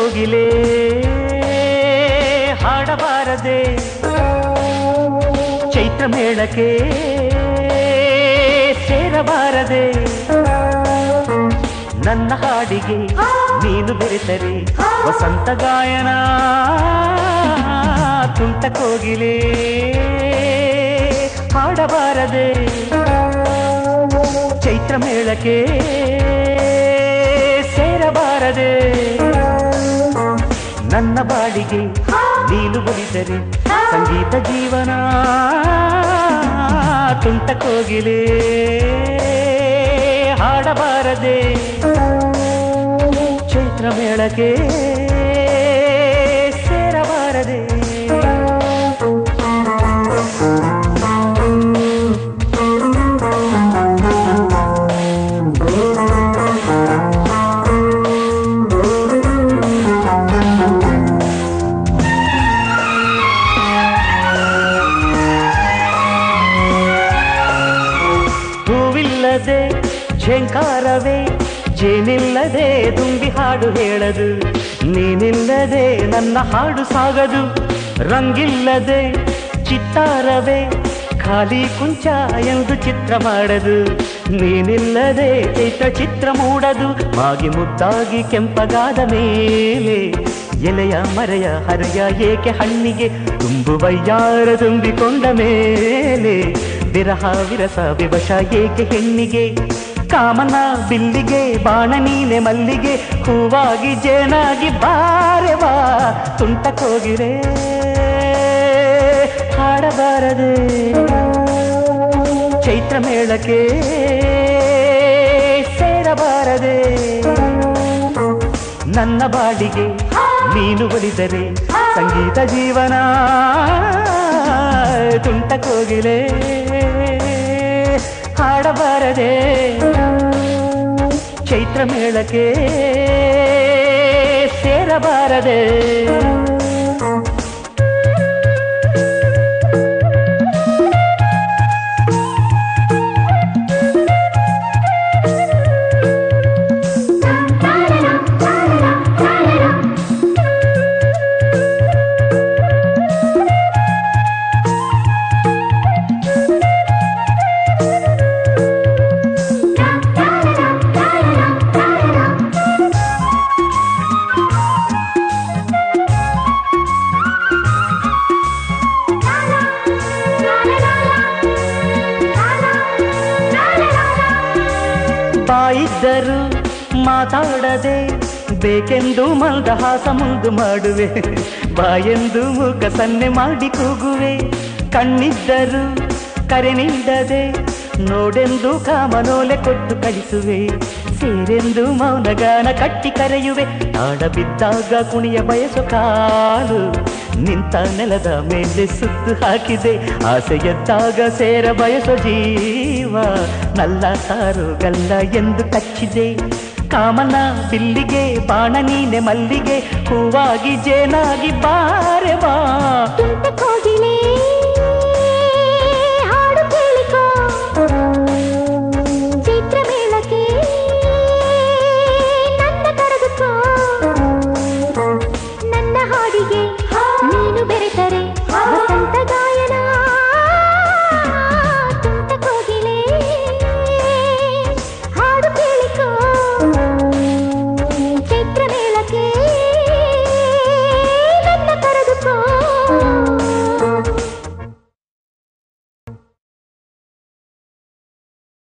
ಕೋಗಿಲೆ ಹಾಡಬಾರದೆ. ಚೈತ್ರ ಮೇಳಕ್ಕೆ ಸೇರಬಾರದೆ. ನನ್ನ ಹಾಡಿಗೆ ನೀನು ಬೆರೆತರೆ. ವಸಂತ ಗಾಯನ ತುಂಟ ಕೋಗಿಲೆ? ಹಾಡಬಾರದೆ. ಚೈತ್ರ ಮೇಳಕ್ಕೆ ಸೇರಬಾರದೆ. ನನ್ನ ಬಾಡಿಗೆ ನೀನು ಬಲಿದರೆ ಸಂಗೀತ ಜೀವನ ತುಂಟ ಕೋಗಿಲೆ. ಹಾಡಬಾರದೆ. ಚೈತ್ರ ಮೇಳಕ್ಕೆ ಹೂವಿಲ್ಲದೆ ಝೇಂಕಾರವೇ ಜೇನಿಲ್ಲದೆ ದುಂಬಿ ಹಾಡು ಹೇಳದು. ನೀನಿಲ್ಲದೆ ನನ್ನ ಹಾಡು ಸಾಗದು. ರಂಗಿಲ್ಲದೆ ಚಿತ್ತಾರವೇ, ಖಾಲಿ ಕುಂಚ ಎಂದು ಚಿತ್ರ ಮಾಡದು. ನೀನಿಲ್ಲದೆ ಚೈತ್ರ ಚಿತ್ರ ಮೂಡದು. ಮಾಗಿ ಮುದ್ದಾಗಿ ಕೆಂಪಗಾದ ಮೇಲೆ, ಎಲೆಯ ಮರೆಯ ಹರೆಯ ಏಕೆ ಹಣ್ಣಿಗೆ ತುಂಬುವಯ್ಯಾರ ತುಂಬಿಕೊಂಡ ಮೇಲೆ ವಿರಹ ವಿರಸ ವಿವಶ ಏಕೆ ಹೆಣ್ಣಿಗೆ? ಕಾಮನ ಬಿಲ್ಲಿಗೆ, ಬಾಣ ನೀನೆ ಮಲ್ಲಿಗೆ, ಹೂವಾಗಿ ಜೇನಾಗಿ ಬಾರೆವಾ ತುಂಟ ಕೋಗಿರೆ. ಹಾಡಬಾರದೆ. ಚೈತ್ರ ಮೇಳಕ್ಕೆ ಸೇರಬಾರದೆ. ನನ್ನ ಬಾಡಿಗೆ ನೀನು ಬಳಿದರೆ ಸಂಗೀತ ಜೀವನ ತುಂಟ ಹಾಡಬಾರದೆ. ಚೈತ್ರ ಮೇಳಕ್ಕೆ ಸೇರಬಾರದೆ. ಬಾಯಿದ್ದರು ಮಾತಾಡದೆ, ಬೇಕೆಂದು ಮಂದಹಾಸ ಮುಂದು ಮಾಡುವೆ. ಬಾಯೆಂದು ಮುಖ ಸನ್ನೆ ಮಾಡಿ ಕೂಗುವೆ. ಕಣ್ಣಿದ್ದರು, ಕರೆ ನೀಡದೆ ನೋಡೆಂದು ಕಾಮನೋಲೆ ಕೊಟ್ಟು ಕಳಿಸುವೆ. ಸೇರೆಂದು ಮೌನಗಾನ ಕಟ್ಟಿ ಕರೆಯುವೆ. ನಾಡ ಬಿದ್ದಾಗ ಕುಣಿಯ ಬಯಸು ಕಾಲು ನಿಂತ ನೆಲದ ಮೇಲೆ ಸುತ್ತು ಹಾಕಿದೆ. ಆಸೆ ಎದ್ದಾಗ ಸೇರ ಬಯಸ ಜೀವ, ನಲ್ಲ ಸಾರು ಗಲ್ಲ ಎಂದು ಕಚ್ಚಿದೆ. ಕಾಮನ ಬಿಲ್ಲಿಗೆ, ಬಾಣ ನೀನೆ ಮಲ್ಲಿಗೆ, ಹೂವಾಗಿ ಜೇನಾಗಿ ಬಾರೆ ಬಾ.